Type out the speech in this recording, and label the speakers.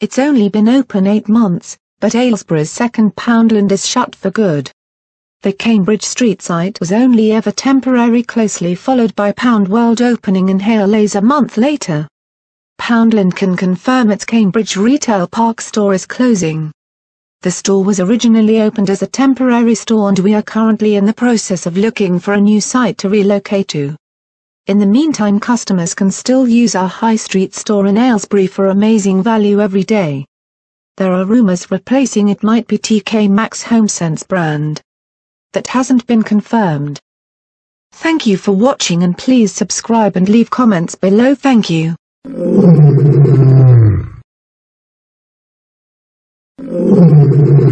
Speaker 1: It's only been open eight months, but Aylesbury's second Poundland is shut for good. The Cambridge Street site was only ever temporary closely followed by Pound World opening in Hale a month later. Poundland can confirm its Cambridge Retail Park store is closing. The store was originally opened as a temporary store and we are currently in the process of looking for a new site to relocate to. In the meantime customers can still use our high street store in Aylesbury for amazing value every day. There are rumors replacing it might be TK Maxx HomeSense brand. That hasn't been confirmed. Thank you for watching and please subscribe and leave comments below thank you. Thank you.